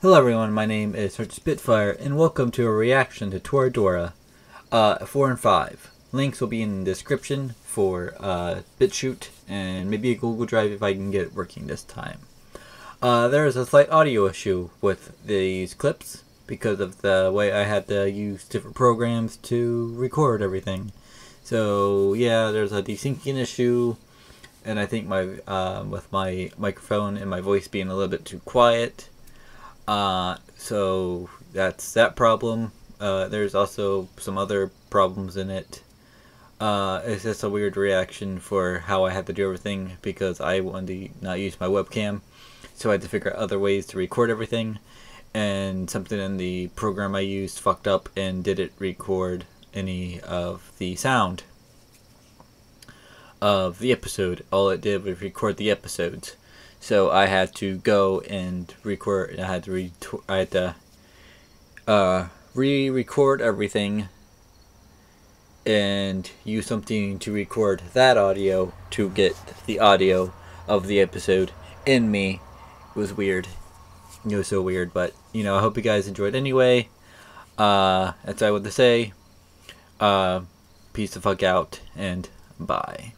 Hello everyone, my name is Sergeant Spitfire, and welcome to a reaction to Toradora uh, 4 and 5. Links will be in the description for uh, BitChute, and maybe a Google Drive if I can get it working this time. Uh, there is a slight audio issue with these clips, because of the way I had to use different programs to record everything. So yeah, there's a desyncing issue, and I think my uh, with my microphone and my voice being a little bit too quiet. Uh, so that's that problem. Uh, there's also some other problems in it. Uh, it's just a weird reaction for how I had to do everything because I wanted to not use my webcam. So I had to figure out other ways to record everything. And something in the program I used fucked up and didn't record any of the sound of the episode. All it did was record the episodes. So I had to go and record. I had to re. I had to uh, re-record everything and use something to record that audio to get the audio of the episode in me. It was weird. It was so weird, but you know, I hope you guys enjoyed anyway. Uh, that's all I want to say. Uh, peace the fuck out and bye.